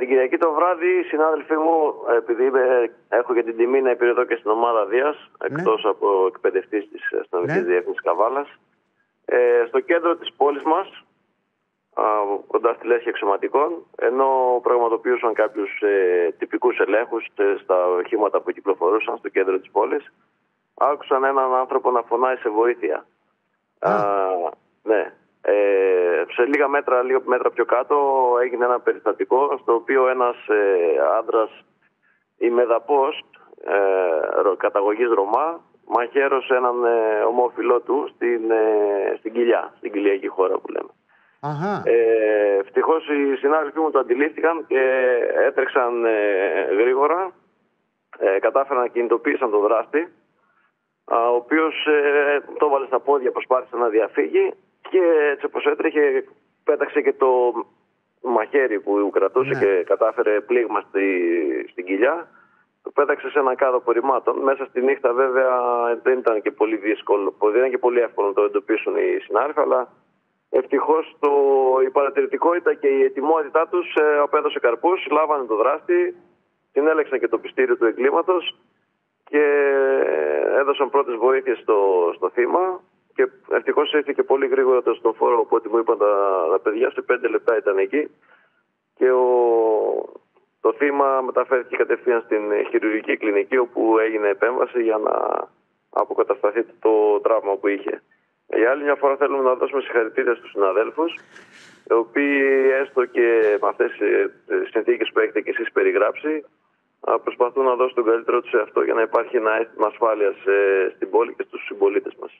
την Κυριακή το βράδυ, οι συνάδελφοί μου, επειδή είμαι, έχω και την τιμή να υπηρετώ και στην ομάδα Δία, εκτός από εκπαιδευτής της αστυνομικής Ναι. διεύθυνσης Καβάλας, ε, στο κέντρο της πόλης μας, κοντά στη λέσχη εξωματικών, ενώ πραγματοποιούσαν κάποιους ε, τυπικούς ελέγχους στα οχήματα που κυκλοφορούσαν στο κέντρο της πόλης, άκουσαν έναν άνθρωπο να φωνάει σε βοήθεια. Α, ναι. Ε, σε λίγα μέτρα, λίγα μέτρα πιο κάτω έγινε ένα περιστατικό στο οποίο ένας ε, άντρας ημεδαπός ε, ρο- καταγωγής Ρωμά μαχαίρωσε έναν ε, ομόφυλό του στην, ε, στην Κοιλιά, στην Κιλιακή χώρα που λέμε. Αχα. Ε, Ευτυχώς οι συνάδελφοί μου το αντιλήφθηκαν και έτρεξαν ε, γρήγορα. Ε, κατάφεραν να κινητοποίησαν τον δράστη, α, ο οποίος ε, το έβαλε στα πόδια, προσπάθησε να διαφύγει και έτσι όπως έτρεχε, πέταξε και το μαχαίρι που κρατούσε Ναι. και κατάφερε πλήγμα στη, στην κοιλιά. Το πέταξε σε έναν κάδο απορριμμάτων. Μέσα στη νύχτα, βέβαια, δεν ήταν και πολύ δύσκολο, δεν ήταν και πολύ εύκολο να το εντοπίσουν οι συνάδελφοι, αλλά Ευτυχώς η παρατηρητικότητα και η ετοιμότητά τους ε, απέδωσε καρπούς. Λάβανε το δράστη, συνέλεξαν και το πιστήριο του εγκλήματος και έδωσαν πρώτες βοήθειες στο, στο θύμα. Και ευτυχώς ήρθε και πολύ γρήγορα το στον φόρο από ό,τι μου είπαν τα, τα παιδιά. Σε πέντε λεπτά ήταν εκεί. Και ο, το θύμα μεταφέρθηκε κατευθείαν στην χειρουργική κλινική όπου έγινε επέμβαση για να αποκατασταθεί το τραύμα που είχε. Για άλλη μια φορά θέλουμε να δώσουμε συγχαρητήρια στους συναδέλφους οι οποίοι έστω και με αυτές τις συνθήκες που έχετε και εσείς περιγράψει α, προσπαθούν να δώσουν τον καλύτερο τους σε αυτό για να υπάρχει ένα αίσθημα ασφάλειας ε, στην πόλη και στους συμπολίτες μας.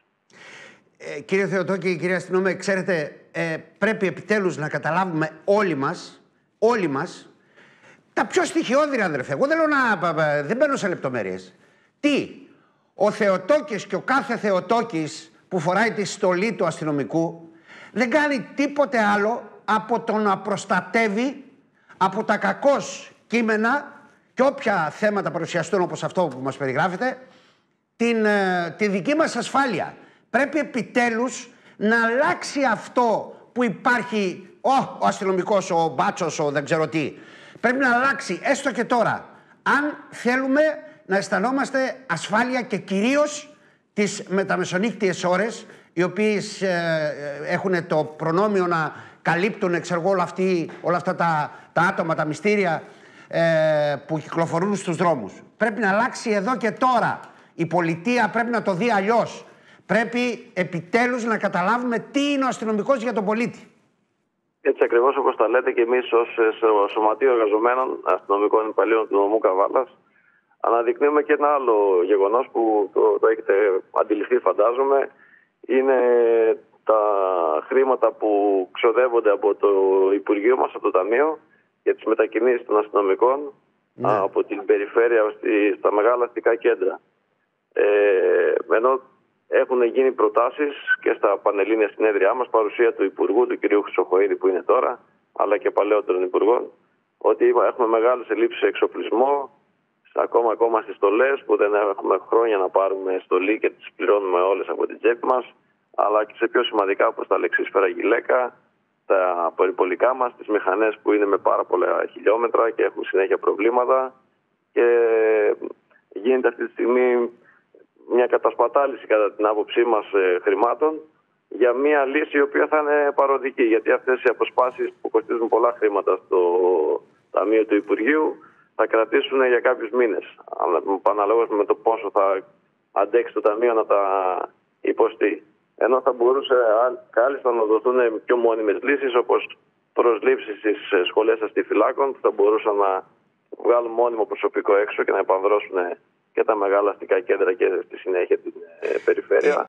Ε, κύριε Θεοτόκη, κυρία Αστυνόμε, ξέρετε, ε, πρέπει επιτέλους να καταλάβουμε όλοι μας, όλοι μας, τα πιο στοιχειώδη, ρε αδερφέ. Εγώ δεν, λέω να, πα- πα- δεν μπαίνω σε λεπτομέρειες. Τι, ο Θεοτόκης και ο κάθε Θεοτόκης που φοράει τη στολή του αστυνομικού δεν κάνει τίποτε άλλο από το να προστατεύει από τα κακώς κείμενα και όποια θέματα παρουσιαστούν όπως αυτό που μας περιγράφετε την, ε, τη δική μας ασφάλεια. Πρέπει επιτέλους να αλλάξει αυτό που υπάρχει ο, ο αστυνομικός, ο μπάτσος, ο δεν ξέρω τι. Πρέπει να αλλάξει έστω και τώρα. Αν θέλουμε να αισθανόμαστε ασφάλεια και κυρίως τις μεταμεσονύχτιες ώρες οι οποίες ε, ε, έχουν το προνόμιο να καλύπτουν ξέρω εγώ, όλα, αυτή, όλα αυτά τα, τα άτομα, τα μυστήρια ε, που κυκλοφορούν στους δρόμους. Πρέπει να αλλάξει εδώ και τώρα. Η πολιτεία πρέπει να το δει αλλιώς. Πρέπει επιτέλους να καταλάβουμε τι είναι ο αστυνομικός για τον πολίτη. Έτσι ακριβώς όπως τα λέτε και εμείς ως ε, σω- Σωματείο Εργαζομένων Αστυνομικών Υπαλλήλων του νομού Καβάλας αναδεικνύουμε και ένα άλλο γεγονός που το, το έχετε αντιληφθεί φαντάζομαι είναι τα χρήματα που ξοδεύονται από το Υπουργείο μας, από το Ταμείο για τις μετακινήσεις των αστυνομικών Ναι. α, από την περιφέρεια στη, στα μεγάλα αστικά κέντρα. Ε, ενώ έχουν γίνει προτάσεις και στα πανελλήνια συνέδριά μας, παρουσία του Υπουργού, του κ. Χρυσοχοίδη που είναι τώρα, αλλά και παλαιότερων Υπουργών, ότι είπα, έχουμε μεγάλες ελλείψεις σε εξοπλισμό, σε ακόμα, ακόμα στις στολές που δεν έχουμε χρόνια να πάρουμε στολή και τις πληρώνουμε όλες από την τσέπη μας, αλλά και σε πιο σημαντικά όπως τα λεξίσφαιρα γυλαίκα, τα περιπολικά μας, τις μηχανές που είναι με πάρα πολλά χιλιόμετρα και έχουν συνέχεια προβλήματα και γίνεται αυτή τη στιγμή μια κατασπατάληση κατά την άποψή μας ε, χρημάτων για μια λύση η οποία θα είναι παροδική γιατί αυτές οι αποσπάσεις που κοστίζουν πολλά χρήματα στο Ταμείο του Υπουργείου θα κρατήσουν για κάποιους μήνες αλλά αναλόγως με το πόσο θα αντέξει το Ταμείο να τα υποστεί. Ενώ θα μπορούσε α- κάλλιστα να δοθούν πιο μόνιμες λύσεις όπως προσλήψεις στις ε, σχολές αστιφυλάκων που θα μπορούσαν να βγάλουν μόνιμο προσωπικό έξω και να επανδρώσουν και τα μεγάλα αστικά κέντρα και στη συνέχεια την ε, περιφέρεια.